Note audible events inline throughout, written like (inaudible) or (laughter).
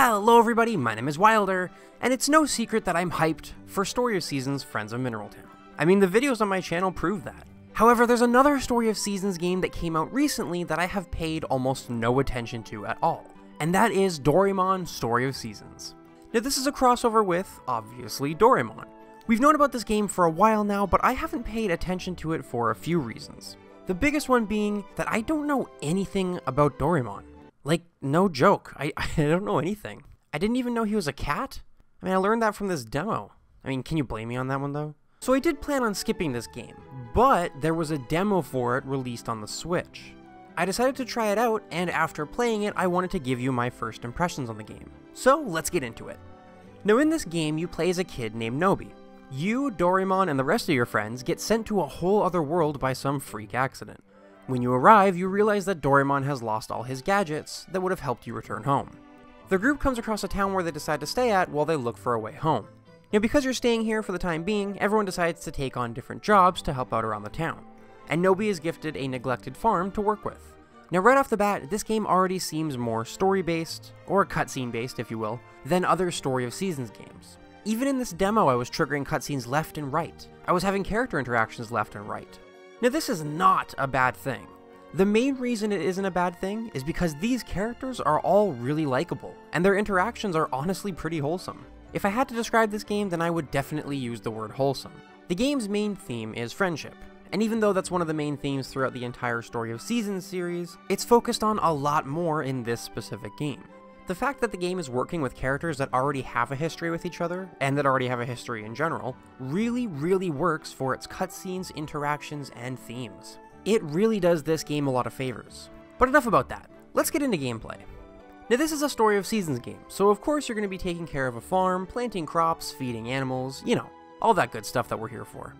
Hello everybody, my name is Wilder, and it's no secret that I'm hyped for Story of Seasons Friends of Mineral Town. I mean, the videos on my channel prove that. However, there's another Story of Seasons game that came out recently that I have paid almost no attention to at all, and that is Doraemon Story of Seasons. Now this is a crossover with, obviously, Doraemon. We've known about this game for a while now, but I haven't paid attention to it for a few reasons. The biggest one being that I don't know anything about Doraemon. Like, no joke, I, (laughs) I don't know anything. I didn't even know he was a cat? I mean, I learned that from this demo. I mean, can you blame me on that one though? So I did plan on skipping this game, but there was a demo for it released on the Switch. I decided to try it out, and after playing it, I wanted to give you my first impressions on the game. So let's get into it. Now in this game, you play as a kid named Noby. You, Doraemon, and the rest of your friends get sent to a whole other world by some freak accident. When you arrive, you realize that Doraemon has lost all his gadgets that would have helped you return home. The group comes across a town where they decide to stay at while they look for a way home. Now, because you're staying here for the time being, everyone decides to take on different jobs to help out around the town, and Noby is gifted a neglected farm to work with. Now, right off the bat, this game already seems more story based, or cutscene based, if you will, than other Story of Seasons games. Even in this demo, I was triggering cutscenes left and right. I was having character interactions left and right. Now, this is not a bad thing. The main reason it isn't a bad thing is because these characters are all really likable, and their interactions are honestly pretty wholesome. If I had to describe this game, then I would definitely use the word wholesome. The game's main theme is friendship, and even though that's one of the main themes throughout the entire Story of Seasons series, it's focused on a lot more in this specific game. The fact that the game is working with characters that already have a history with each other, and that already have a history in general, really, really works for its cutscenes, interactions, and themes. It really does this game a lot of favors. But enough about that. Let's get into gameplay. Now this is a Story of Seasons game, so of course you're going to be taking care of a farm, planting crops, feeding animals, you know, all that good stuff that we're here for.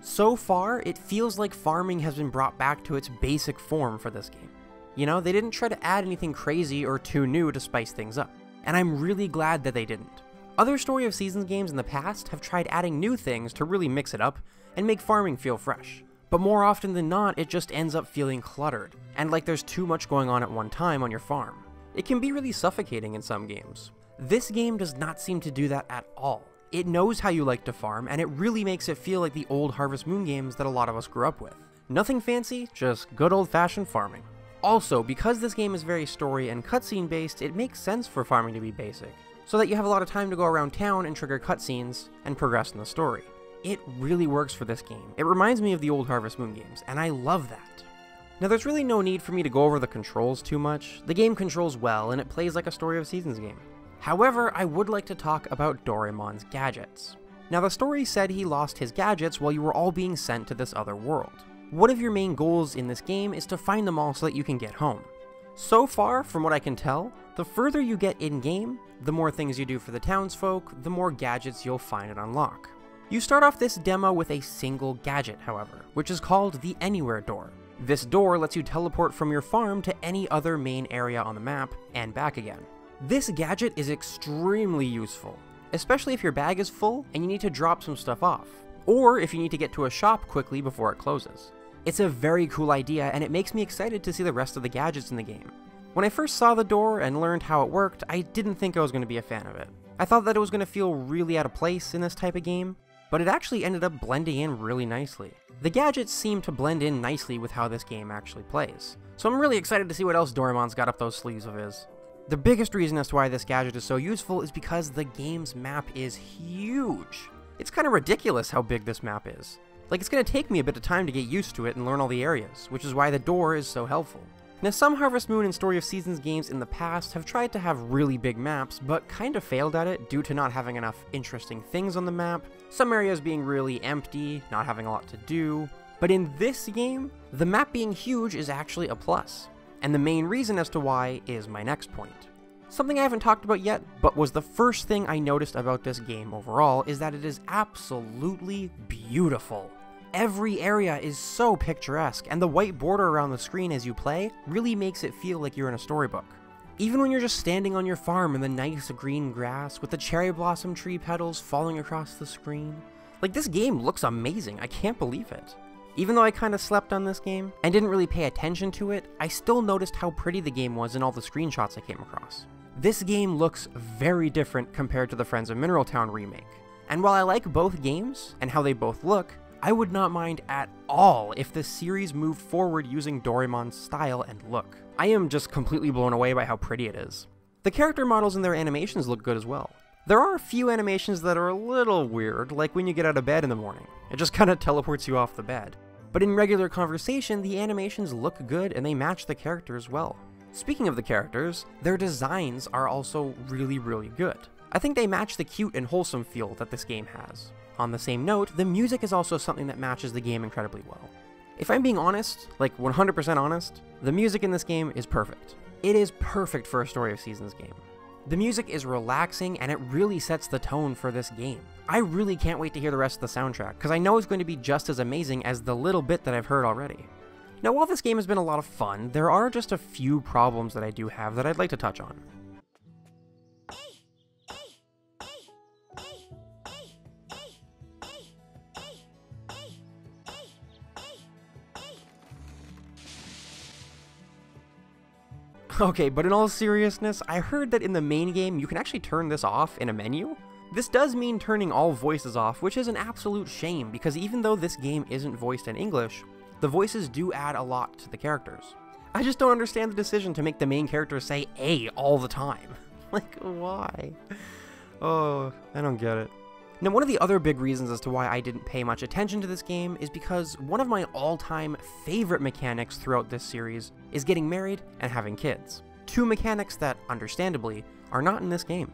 So far, it feels like farming has been brought back to its basic form for this game. You know, they didn't try to add anything crazy or too new to spice things up, and I'm really glad that they didn't. Other Story of Seasons games in the past have tried adding new things to really mix it up and make farming feel fresh. But more often than not, it just ends up feeling cluttered, and like there's too much going on at one time on your farm. It can be really suffocating in some games. This game does not seem to do that at all. It knows how you like to farm, and it really makes it feel like the old Harvest Moon games that a lot of us grew up with. Nothing fancy, just good old fashioned farming. Also, because this game is very story and cutscene based, it makes sense for farming to be basic, so that you have a lot of time to go around town and trigger cutscenes and progress in the story. It really works for this game. It reminds me of the old Harvest Moon games, and I love that. Now there's really no need for me to go over the controls too much. The game controls well, and it plays like a Story of Seasons game. However, I would like to talk about Doraemon's gadgets. Now the story said he lost his gadgets while you were all being sent to this other world. One of your main goals in this game is to find them all so that you can get home. So far, from what I can tell, the further you get in-game, the more things you do for the townsfolk, the more gadgets you'll find and unlock. You start off this demo with a single gadget, however, which is called the Anywhere Door. This door lets you teleport from your farm to any other main area on the map, and back again. This gadget is extremely useful, especially if your bag is full and you need to drop some stuff off, or if you need to get to a shop quickly before it closes. It's a very cool idea, and it makes me excited to see the rest of the gadgets in the game. When I first saw the door and learned how it worked, I didn't think I was going to be a fan of it. I thought that it was going to feel really out of place in this type of game, but it actually ended up blending in really nicely. The gadgets seem to blend in nicely with how this game actually plays, so I'm really excited to see what else Doraemon's got up those sleeves of his. The biggest reason as to why this gadget is so useful is because the game's map is huge. It's kind of ridiculous how big this map is. Like, it's going to take me a bit of time to get used to it and learn all the areas, which is why the door is so helpful. Now, some Harvest Moon and Story of Seasons games in the past have tried to have really big maps, but kind of failed at it due to not having enough interesting things on the map, some areas being really empty, not having a lot to do. But in this game, the map being huge is actually a plus. And the main reason as to why is my next point. Something I haven't talked about yet, but was the first thing I noticed about this game overall, is that it is absolutely beautiful. Every area is so picturesque, and the white border around the screen as you play really makes it feel like you're in a storybook. Even when you're just standing on your farm in the nice green grass with the cherry blossom tree petals falling across the screen. Like, this game looks amazing, I can't believe it. Even though I kinda slept on this game, and didn't really pay attention to it, I still noticed how pretty the game was in all the screenshots I came across. this game looks very different compared to the Friends of Mineral Town remake. And while I like both games and how they both look, I would not mind at all if the series moved forward using Doraemon's style and look. I am just completely blown away by how pretty it is. The character models and their animations look good as well. There are a few animations that are a little weird, like when you get out of bed in the morning. It just (laughs) kinda teleports you off the bed. But in regular conversation, the animations look good and they match the characters well. Speaking of the characters, their designs are also really, really good. I think they match the cute and wholesome feel that this game has. On the same note, the music is also something that matches the game incredibly well. If I'm being honest, like 100% honest, the music in this game is perfect. It is perfect for a Story of Seasons game. The music is relaxing and it really sets the tone for this game. I really can't wait to hear the rest of the soundtrack, because I know it's going to be just as amazing as the little bit that I've heard already. Now, while this game has been a lot of fun, there are just a few problems that I do have that I'd like to touch on. Okay, but in all seriousness, I heard that in the main game you can actually turn this off in a menu. This does mean turning all voices off, which is an absolute shame because even though this game isn't voiced in English, the voices do add a lot to the characters. I just don't understand the decision to make the main character say A all the time. (laughs) like, why? Oh, I don't get it. Now, one of the other big reasons as to why I didn't pay much attention to this game is because one of my all-time favorite mechanics throughout this series is getting married and having kids. Two mechanics that, understandably, are not in this game.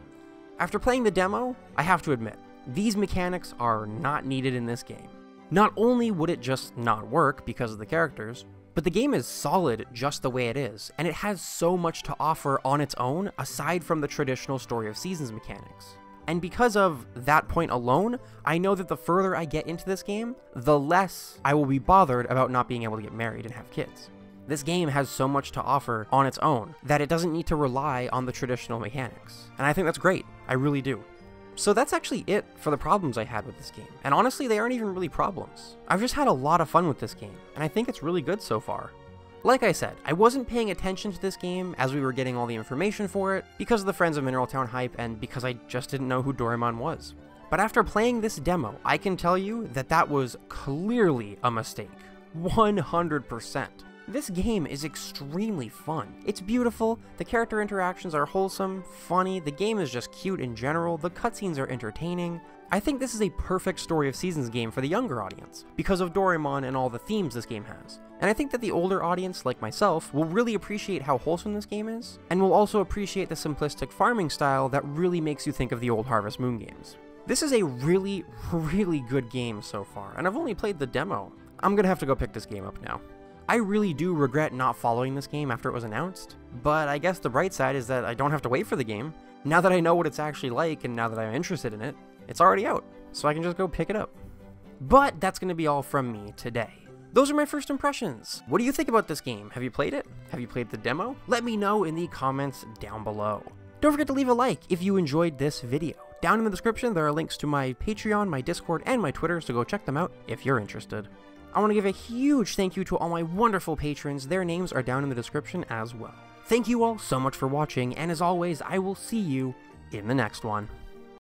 After playing the demo, I have to admit, these mechanics are not needed in this game. Not only would it just not work because of the characters, but the game is solid just the way it is, and it has so much to offer on its own aside from the traditional Story of Seasons mechanics. And because of that point alone, I know that the further I get into this game, the less I will be bothered about not being able to get married and have kids. This game has so much to offer on its own that it doesn't need to rely on the traditional mechanics. And I think that's great. I really do. So that's actually it for the problems I had with this game. And honestly, they aren't even really problems. I've just had a lot of fun with this game, and I think it's really good so far. Like I said, I wasn't paying attention to this game as we were getting all the information for it, because of the Friends of Mineral Town hype and because I just didn't know who Doraemon was. But after playing this demo, I can tell you that that was clearly a mistake. 100%. This game is extremely fun. It's beautiful, the character interactions are wholesome, funny, the game is just cute in general, the cutscenes are entertaining, I think this is a perfect Story of Seasons game for the younger audience, because of Doraemon and all the themes this game has. And I think that the older audience, like myself, will really appreciate how wholesome this game is, and will also appreciate the simplistic farming style that really makes you think of the old Harvest Moon games. This is a really, (laughs) really good game so far, and I've only played the demo. I'm gonna have to go pick this game up now. I really do regret not following this game after it was announced, but I guess the bright side is that I don't have to wait for the game. Now that I know what it's actually like, and now that I'm interested in it, it's already out, so I can just go pick it up. But that's going to be all from me today. Those are my first impressions. What do you think about this game? Have you played it? Have you played the demo? Let me know in the comments down below. Don't forget to leave a like if you enjoyed this video. Down in the description, there are links to my Patreon, my Discord, and my Twitter, so go check them out if you're interested. I want to give a huge thank you to all my wonderful patrons. Their names are down in the description as well. Thank you all so much for watching, and as always, I will see you in the next one.